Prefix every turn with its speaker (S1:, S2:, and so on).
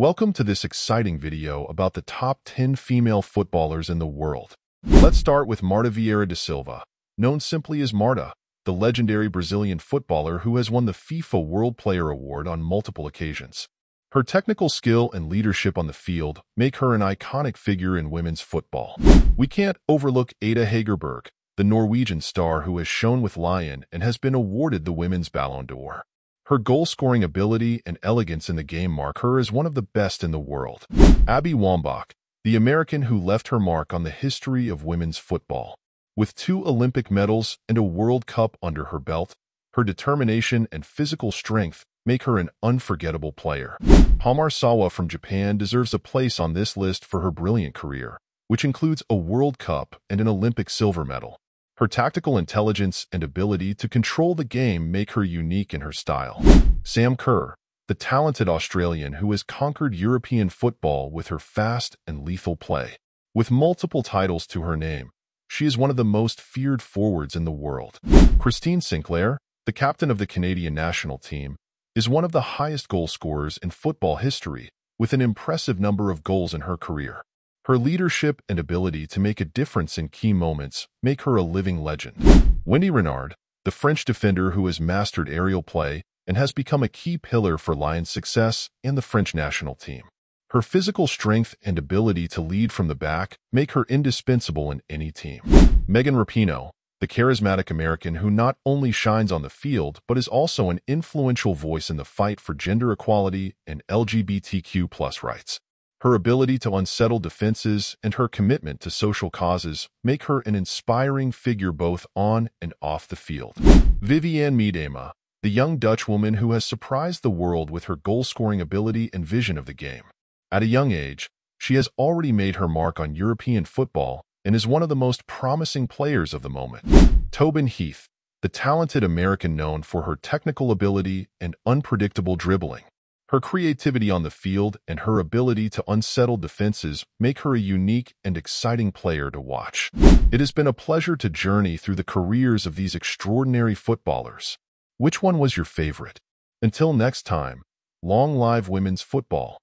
S1: Welcome to this exciting video about the top 10 female footballers in the world. Let's start with Marta Vieira da Silva, known simply as Marta, the legendary Brazilian footballer who has won the FIFA World Player Award on multiple occasions. Her technical skill and leadership on the field make her an iconic figure in women's football. We can't overlook Ada Hegerberg, the Norwegian star who has shown with Lyon and has been awarded the Women's Ballon d'Or. Her goal-scoring ability and elegance in the game mark her as one of the best in the world. Abby Wambach, the American who left her mark on the history of women's football. With two Olympic medals and a World Cup under her belt, her determination and physical strength make her an unforgettable player. Homare Sawa from Japan deserves a place on this list for her brilliant career, which includes a World Cup and an Olympic silver medal. Her tactical intelligence and ability to control the game make her unique in her style. Sam Kerr, the talented Australian who has conquered European football with her fast and lethal play. With multiple titles to her name, she is one of the most feared forwards in the world. Christine Sinclair, the captain of the Canadian national team, is one of the highest goal scorers in football history with an impressive number of goals in her career. Her leadership and ability to make a difference in key moments make her a living legend. Wendie Renard, the French defender who has mastered aerial play and has become a key pillar for Lyon's success and the French national team. Her physical strength and ability to lead from the back make her indispensable in any team. Megan Rapinoe, the charismatic American who not only shines on the field but is also an influential voice in the fight for gender equality and LGBTQ rights. Her ability to unsettle defenses and her commitment to social causes make her an inspiring figure both on and off the field. Vivianne Miedema, the young Dutch woman who has surprised the world with her goal-scoring ability and vision of the game. At a young age, she has already made her mark on European football and is one of the most promising players of the moment. Tobin Heath, the talented American known for her technical ability and unpredictable dribbling. Her creativity on the field and her ability to unsettle defenses make her a unique and exciting player to watch. It has been a pleasure to journey through the careers of these extraordinary footballers. Which one was your favorite? Until next time, long live women's football.